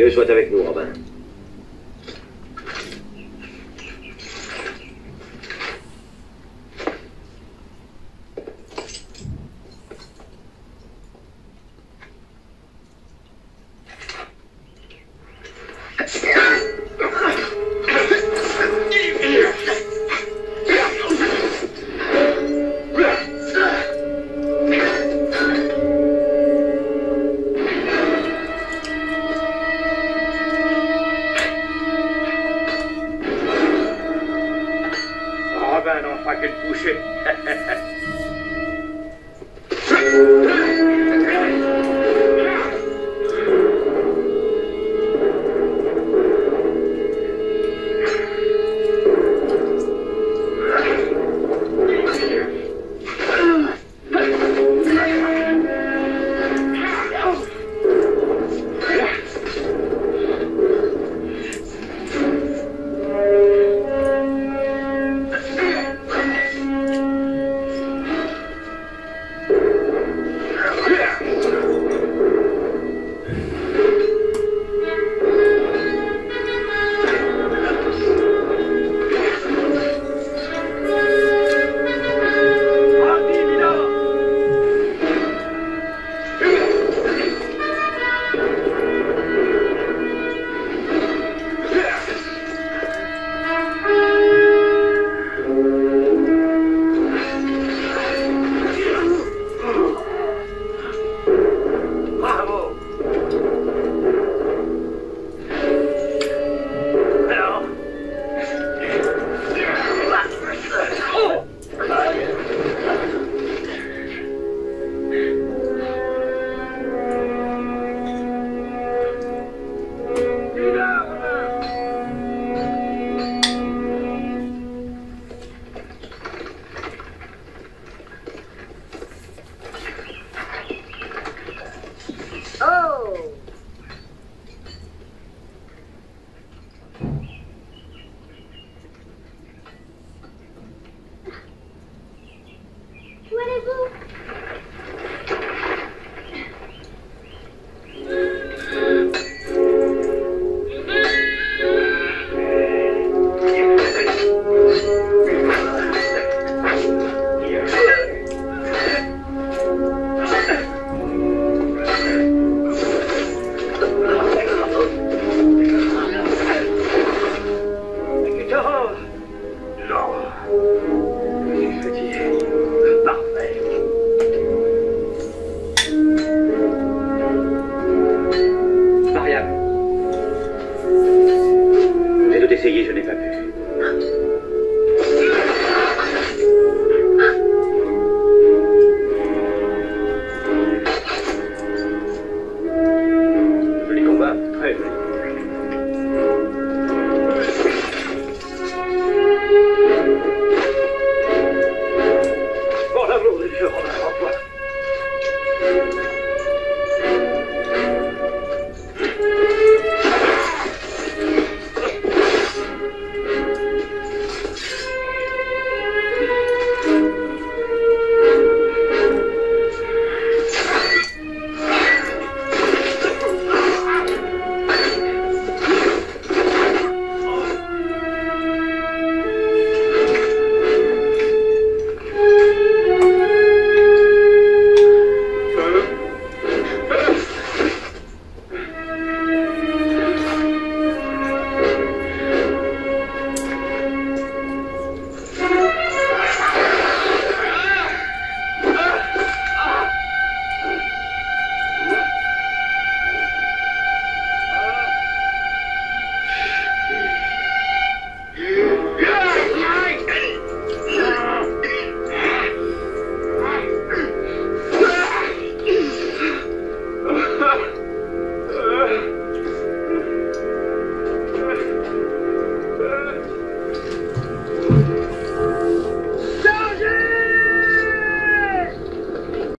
Dieu soit avec nous, Robin. N'en fera qu'une bouchée. essayé, je n'ai pas pu.